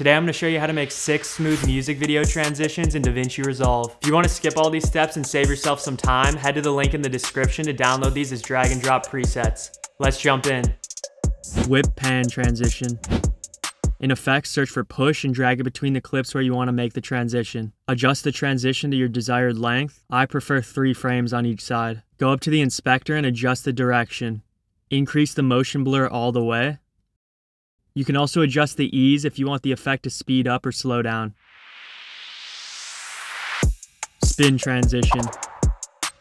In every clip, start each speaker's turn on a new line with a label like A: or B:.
A: Today I'm going to show you how to make six smooth music video transitions in DaVinci Resolve. If you want to skip all these steps and save yourself some time, head to the link in the description to download these as drag and drop presets. Let's jump in. Whip pan transition. In Effects, search for push and drag it between the clips where you want to make the transition. Adjust the transition to your desired length. I prefer three frames on each side. Go up to the inspector and adjust the direction. Increase the motion blur all the way. You can also adjust the ease if you want the effect to speed up or slow down. Spin transition.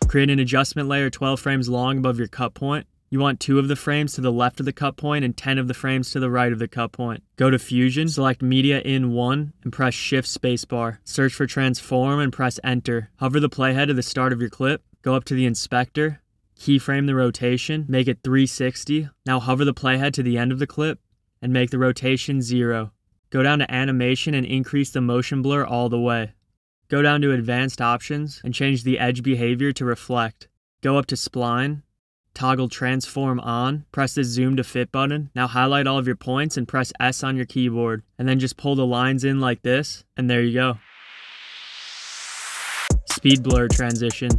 A: Create an adjustment layer 12 frames long above your cut point. You want two of the frames to the left of the cut point and 10 of the frames to the right of the cut point. Go to Fusion, select Media in 1, and press Shift Spacebar. Search for Transform and press Enter. Hover the playhead at the start of your clip. Go up to the Inspector. Keyframe the rotation. Make it 360. Now hover the playhead to the end of the clip and make the rotation 0. Go down to Animation and increase the motion blur all the way. Go down to Advanced Options and change the edge behavior to Reflect. Go up to Spline Toggle transform on, press the zoom to fit button. Now highlight all of your points and press S on your keyboard. And then just pull the lines in like this, and there you go. Speed blur transition.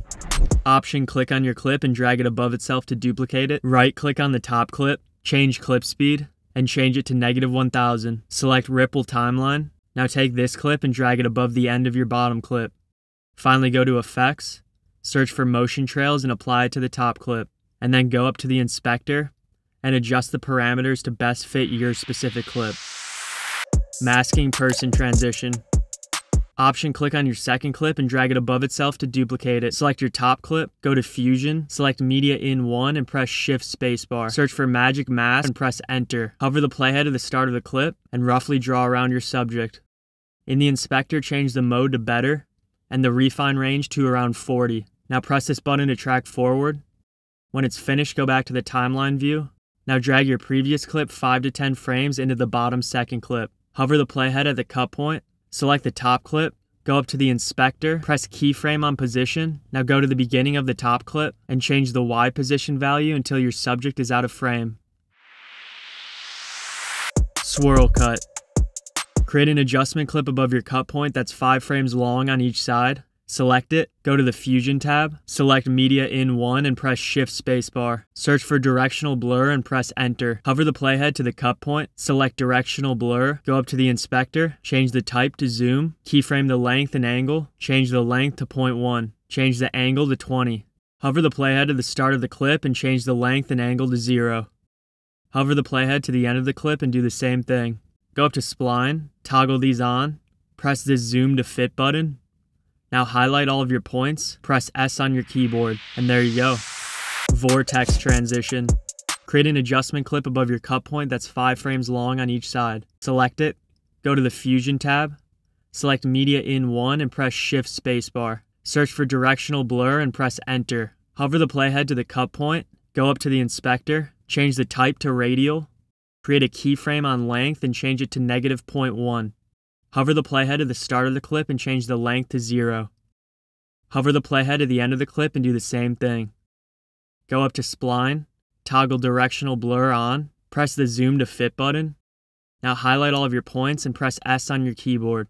A: Option click on your clip and drag it above itself to duplicate it. Right click on the top clip, change clip speed, and change it to negative 1000. Select ripple timeline. Now take this clip and drag it above the end of your bottom clip. Finally go to effects, search for motion trails and apply it to the top clip and then go up to the inspector and adjust the parameters to best fit your specific clip. Masking person transition. Option click on your second clip and drag it above itself to duplicate it. Select your top clip, go to Fusion, select Media in 1 and press Shift Spacebar. Search for Magic Mask and press Enter. Hover the playhead at the start of the clip and roughly draw around your subject. In the inspector, change the mode to better and the refine range to around 40. Now press this button to track forward when it's finished, go back to the timeline view. Now drag your previous clip 5 to 10 frames into the bottom second clip. Hover the playhead at the cut point, select the top clip, go up to the inspector, press keyframe on position. Now go to the beginning of the top clip and change the Y position value until your subject is out of frame. Swirl cut. Create an adjustment clip above your cut point that's 5 frames long on each side. Select it, go to the Fusion tab, select Media in 1 and press Shift Spacebar. Search for Directional Blur and press Enter. Hover the playhead to the cut point, select Directional Blur, go up to the inspector, change the type to Zoom, keyframe the length and angle, change the length to 0.1, change the angle to 20. Hover the playhead to the start of the clip and change the length and angle to 0. Hover the playhead to the end of the clip and do the same thing. Go up to Spline, toggle these on, press this Zoom to Fit button, now highlight all of your points, press S on your keyboard, and there you go. Vortex transition. Create an adjustment clip above your cut point that's 5 frames long on each side. Select it, go to the Fusion tab, select Media in 1 and press Shift Spacebar. Search for Directional Blur and press Enter. Hover the playhead to the cut point, go up to the inspector, change the type to radial, create a keyframe on length and change it to negative 0.1. Hover the playhead at the start of the clip and change the length to zero. Hover the playhead at the end of the clip and do the same thing. Go up to Spline, toggle Directional Blur on, press the Zoom to Fit button. Now highlight all of your points and press S on your keyboard.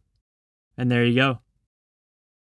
A: And there you go.